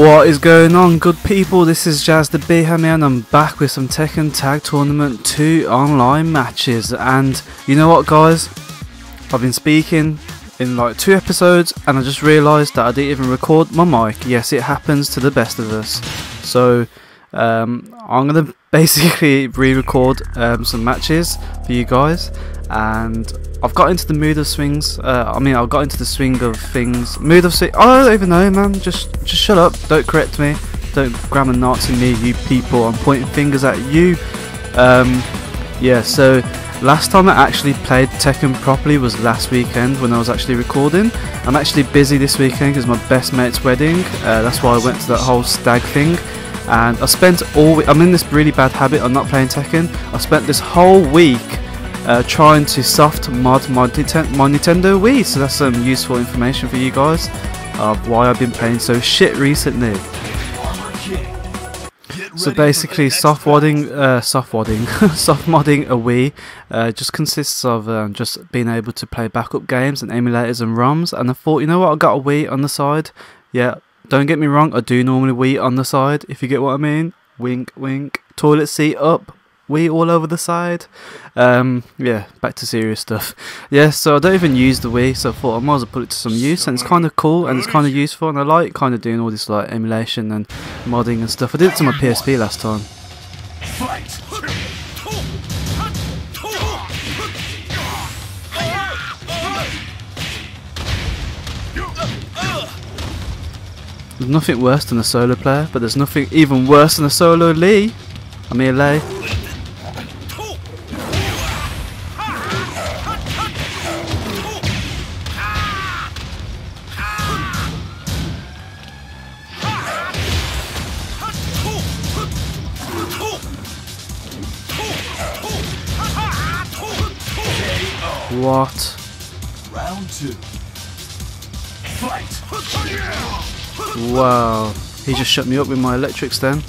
What is going on good people, this is JazdaBham and I'm back with some Tekken Tag Tournament 2 online matches. And you know what guys, I've been speaking in like two episodes and I just realised that I didn't even record my mic, yes it happens to the best of us, so um, I'm to basically re-record um, some matches for you guys and I've got into the mood of swings. Uh, I mean, I've got into the swing of things. Mood of swing. I don't even know, man. Just, just shut up. Don't correct me. Don't grammar Nazi me, you people. I'm pointing fingers at you. Um, yeah. So last time I actually played Tekken properly was last weekend when I was actually recording. I'm actually busy this weekend because my best mate's wedding. Uh, that's why I went to that whole stag thing. And I spent all. I'm in this really bad habit of not playing Tekken. I spent this whole week uh, trying to soft mod my, my, Nintendo Wii, so that's some useful information for you guys of why I've been playing so shit recently. So basically, soft modding, uh, soft modding, soft modding a Wii uh, just consists of um, just being able to play backup games and emulators and ROMs. And I thought, you know what, I got a Wii on the side. Yeah, don't get me wrong, I do normally Wii on the side, if you get what I mean. Wink, wink. Toilet seat up, Wii all over the side. Um, yeah, back to serious stuff. Yeah, so I don't even use the Wii, so I thought I might as well put it to some use, and it's kind of cool and it's kind of useful, and I like kind of doing all this like emulation and modding and stuff. I did it to my PSP last time. There's nothing worse than a solo player, but there's nothing even worse than a solo Lee. I mean, Lei. What? Round two. Fight. Wow. He just shut me up with my electrics then.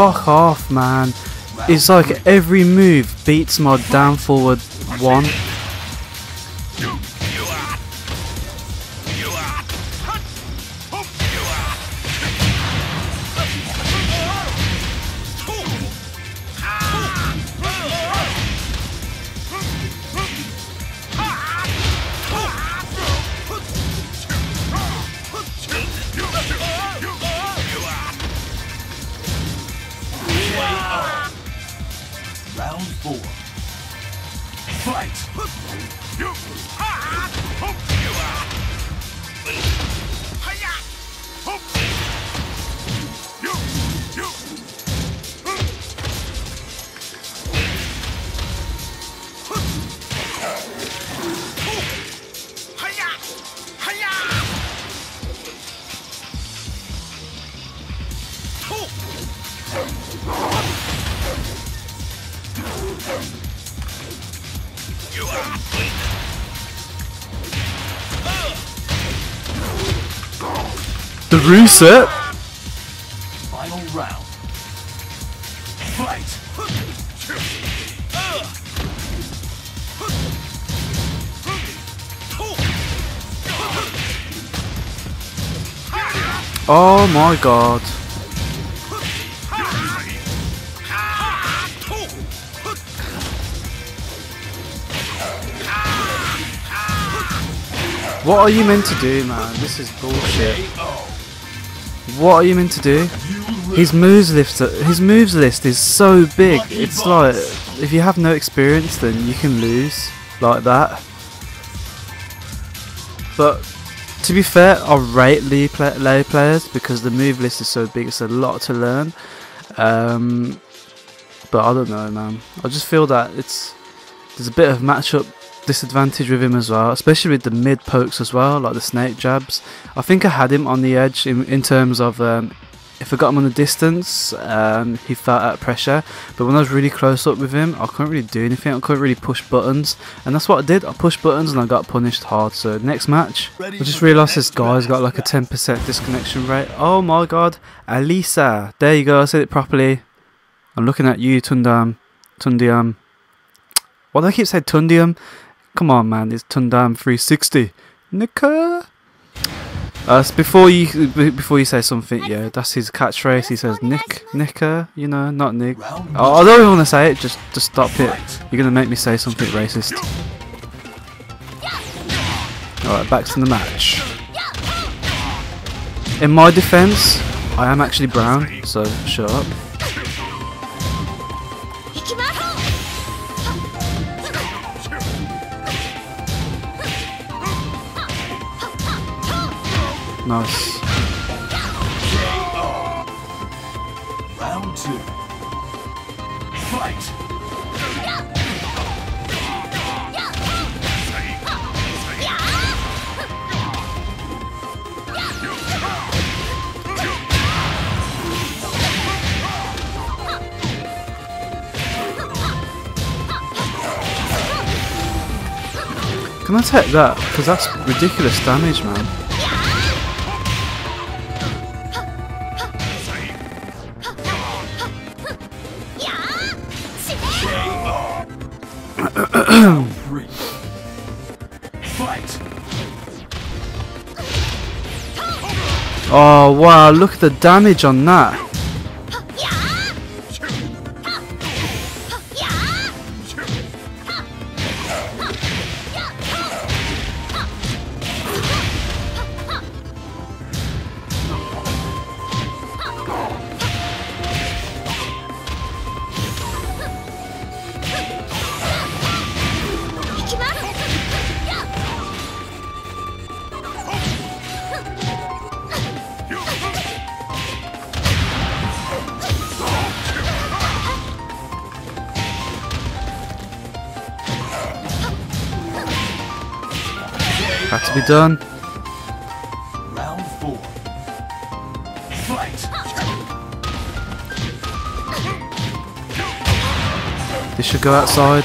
Fuck off, man. It's like every move beats my down forward one. The reset. Final round. Fight. Oh my god. What are you meant to do, man? This is bullshit. What are you meant to do? His moves list, his moves list is so big. It's like if you have no experience, then you can lose like that. But to be fair, I rate Lei, play, players because the move list is so big. It's a lot to learn. Um, but I don't know, man. I just feel that it's there's a bit of matchup disadvantage with him as well, especially with the mid pokes as well, like the snake jabs. I think I had him on the edge in, in terms of um, if I got him on the distance, um, he felt out pressure. But when I was really close up with him, I couldn't really do anything. I couldn't really push buttons, and that's what I did. I pushed buttons and I got punished hard. So next match, I just realised this guy's got like a 10% disconnection rate. Oh my god, Alisa! There you go. I said it properly. I'm looking at you, Tundam. Tundiam. Why do I keep saying Tundium? Come on, man. It's Tundam 360. Nika. Uh, before you before you say something, yeah, that's his catchphrase. He says Nick, Nicker, you know, not Nick. Oh, I don't even want to say it. Just just stop it. You're gonna make me say something racist. All right, back to the match. In my defense, I am actually brown, so shut up. Nice. Round two. Fight. Can I take that? Because that's ridiculous damage, man. Oh wow, look at the damage on that. Had to be done. Round four. Fight. This should go outside.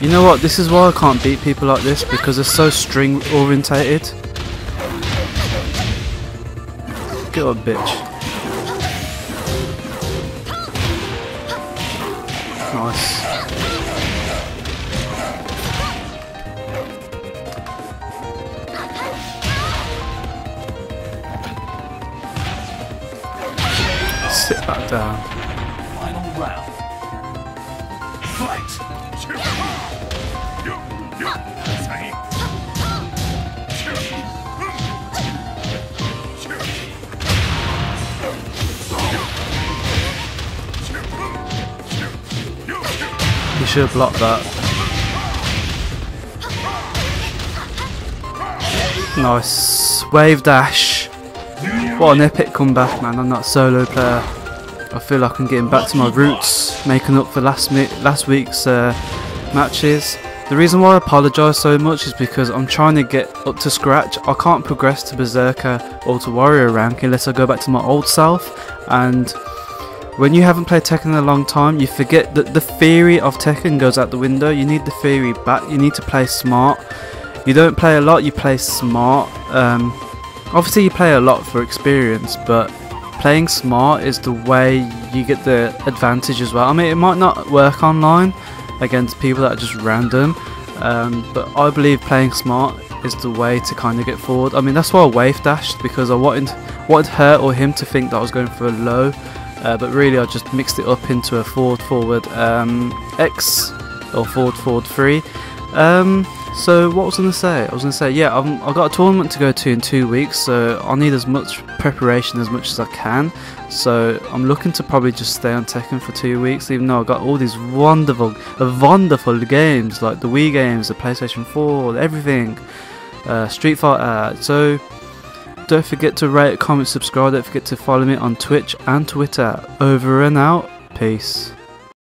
You know what, this is why I can't beat people like this because they're so string orientated. Get bitch. Nice. Sit back down. Should have blocked that. Nice. Wave dash. What an epic comeback, man, on that solo player. I feel like I'm getting back to my roots, making up for last last week's uh, matches. The reason why I apologise so much is because I'm trying to get up to scratch. I can't progress to Berserker or to Warrior rank unless I go back to my old self and when you haven't played Tekken in a long time, you forget that the theory of Tekken goes out the window. You need the theory back. You need to play smart. You don't play a lot, you play smart. Um, obviously, you play a lot for experience, but playing smart is the way you get the advantage as well. I mean, it might not work online against people that are just random, um, but I believe playing smart is the way to kind of get forward. I mean, that's why I wave dashed because I wanted wanted her or him to think that I was going for a low uh, but really I just mixed it up into a forward forward um, X or forward forward 3 Um, so what was I gonna say? I was gonna say, yeah, I'm, I've got a tournament to go to in two weeks, so I need as much preparation as much as I can. So I'm looking to probably just stay on Tekken for two weeks, even though I've got all these wonderful, wonderful games like the Wii games, the PlayStation 4, everything, uh, Street Fighter. So don't forget to rate, comment, subscribe. Don't forget to follow me on Twitch and Twitter. Over and out. Peace.